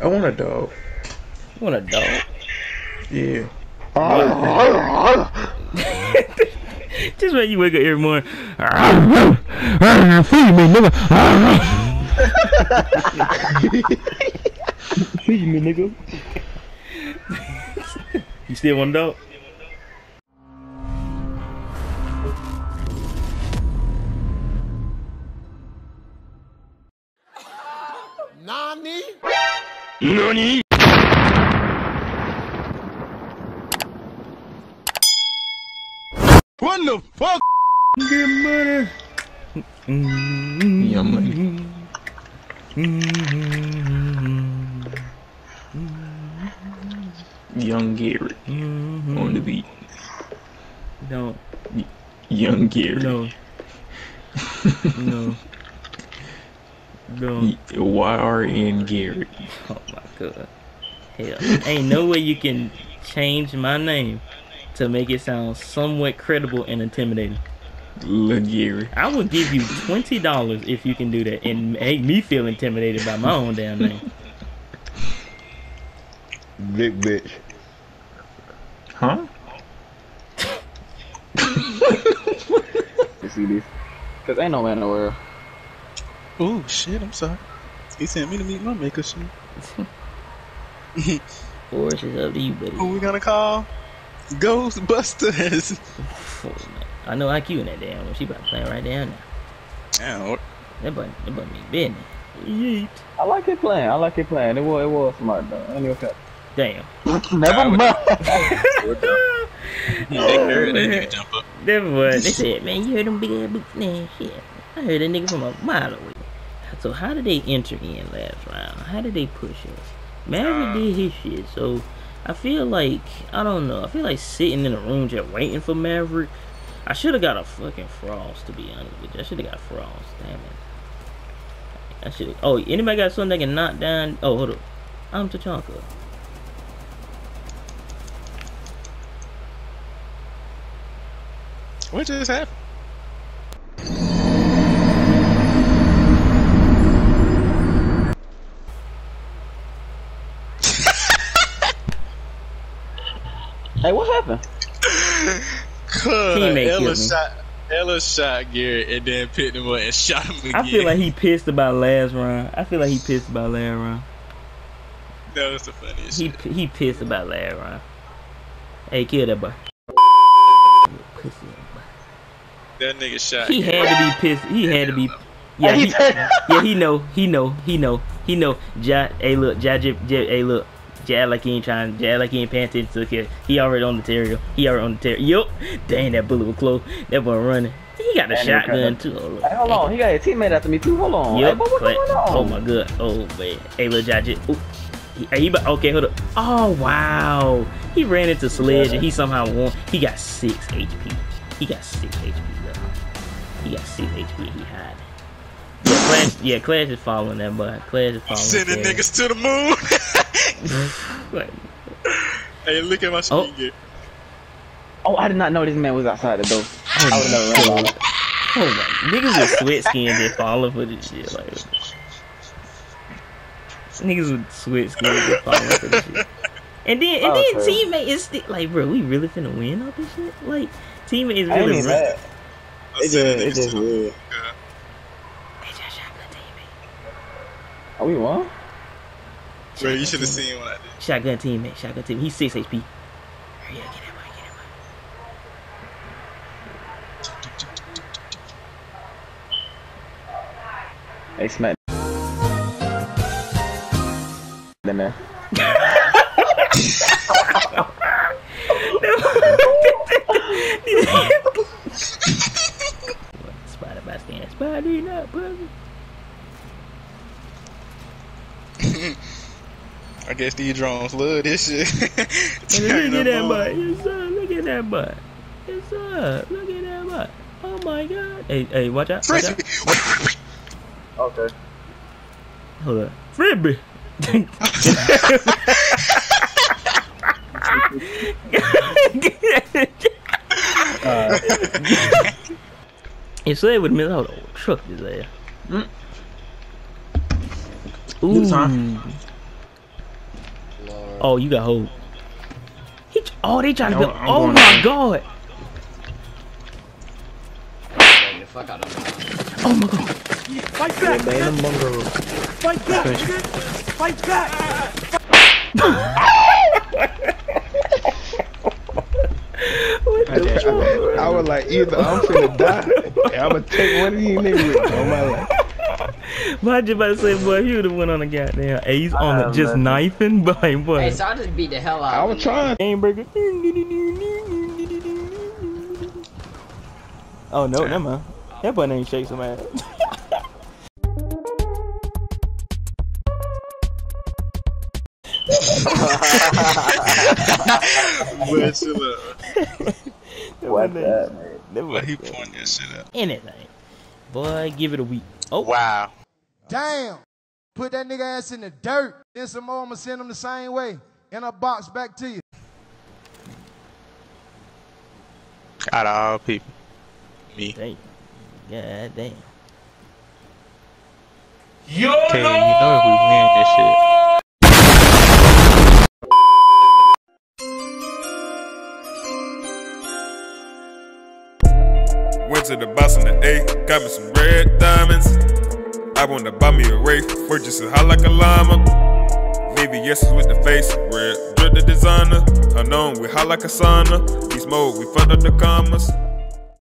I want a dog. You want a dog? Yeah. Just when you wake up every morning. Feed me, nigga. Feed me, nigga. you still want a dog? Nani? What the fuck? Get money. Young money. Young Garrett on the beat. No, Young Garrett. no, no, no. YRN Garrett. Oh my god. Hell, ain't no way you can change my name to make it sound somewhat credible and intimidating. Lil Garrett. I would give you twenty dollars if you can do that and make me feel intimidated by my own damn name. Big bitch. Huh? You see this? Cause ain't no man nowhere. Oh shit, I'm sorry. He sent me to meet my maker soon. Forrest is up to you, buddy. Who we gonna call? Ghostbusters. I know IQ in that damn one. She about to play right down now. Damn, what- That button, that button be business. Yeet. I like it playing. I like it playing. It was it was smart though. Ain't okay. Damn. Never mind. they heard that nigga jump up. That was. They said, man, you heard them big ass boots? Nah, shit. I heard that nigga from a mile away. So how did they enter in last round? How did they push us? Maverick um, did his shit, so I feel like I don't know. I feel like sitting in a room just waiting for Maverick. I should have got a fucking frost to be honest with you. I should have got frost. Damn it. I should. Oh, anybody got something that can knock down? Oh, hold up. I'm Tachanka. What just happened? hey, what happened? Teammate Ela killed shot. Ela shot Garrett and then picked him up and shot him again. I feel like he pissed about last round. I feel like he pissed about last round. that was the funniest. He shit. he pissed about last round. Hey, kill that boy. Pussy. That nigga shot. He Garrett. had to be pissed. He had to be. Yeah, he, yeah, he know, he know, he know, he know. Ja, hey, look, Ja, J, J, hey, look, Ja, like he ain't trying, Ja, like he ain't paying attention to the kid. He already on the terrier. He already on the terrier. Yup. Dang, that bullet was close. That boy running. He got a That nigga shotgun got too. Oh, look. Hey, hold on. He got a teammate after me too. Hold on. Hey, Yep. but what's Cla- going on? oh my god. Oh man. Hey, little Judge. Ooh. He, hey, he, about- okay, hold up. Oh wow. He ran into Sledge and he somehow won. He got six HP. He got six HP. Bro. He got six HP. He had. Yeah, Clash. Yeah, Clash is following that, but Clash is following. Sending niggas to the moon. Like, hey, look at my Oh. screen. Garrett. Oh, I did not know this man was outside the door. I would never ran by him. Oh my, niggas with sweat skin just falling for this shit. Like, niggas with sweat skin just falling for this shit. And then, and oh, then Okay. teammate is still like, bro, we really finna win all this shit. Like, teammate is I ain't really. even run- mad. I'm It just, it niggas to just the moon. weird. Hey, Josh, shotgun teammate. Oh, we won? Bro, you should have seen what I did. Shotgun teammate, shotgun teammate. He's six HP. Hurry up, get that boy, get that They smacked. In there. boy. Uh, Spider by stand. Spider not pussy. Guess these drones love this shit. And Turn look at them that butt. Yes, sir. Look at that butt. Yes, sir. Look at that butt. Oh my god. Hey, hey, watch out. Watch out. Frisbee. Okay. Hold up. Frisbee. If Slade would have missed, I would have trucked his ass. Good time. Ooh. Oh, you got hold. He, oh, they trying to No, build. I'm Oh my in. god. Get the fuck out of here. Oh my god. Yeah, they in the bungalow. I was like, either I'm finna die, or I'm gonna take one of these niggas with me on my life. But I just about to say, boy, if you would have went on a goddamn ace on it, just knifing, boy, boy. Hey, so I just beat the hell out I was him. trying. Game breaker. Oh no, never mind. That boy ain't shake some ass. But chill out. What that, man? Why he pointing that shit out? Anything. Boy, give it a week. Oh, Wow. Damn. Put that nigga ass in the dirt. Then some more, I'ma send him the same way. In a box back to you. Out of all people. Me. damn. God damn. Okay, you know if we win this shit. Went to the boss in the A, got me some red diamonds. I wanna buy me a Wraith, just it high like a llama. VVS with the face, red, drip the designer. Unknown, we high like a sauna. Beast mode, we fucked up the commas.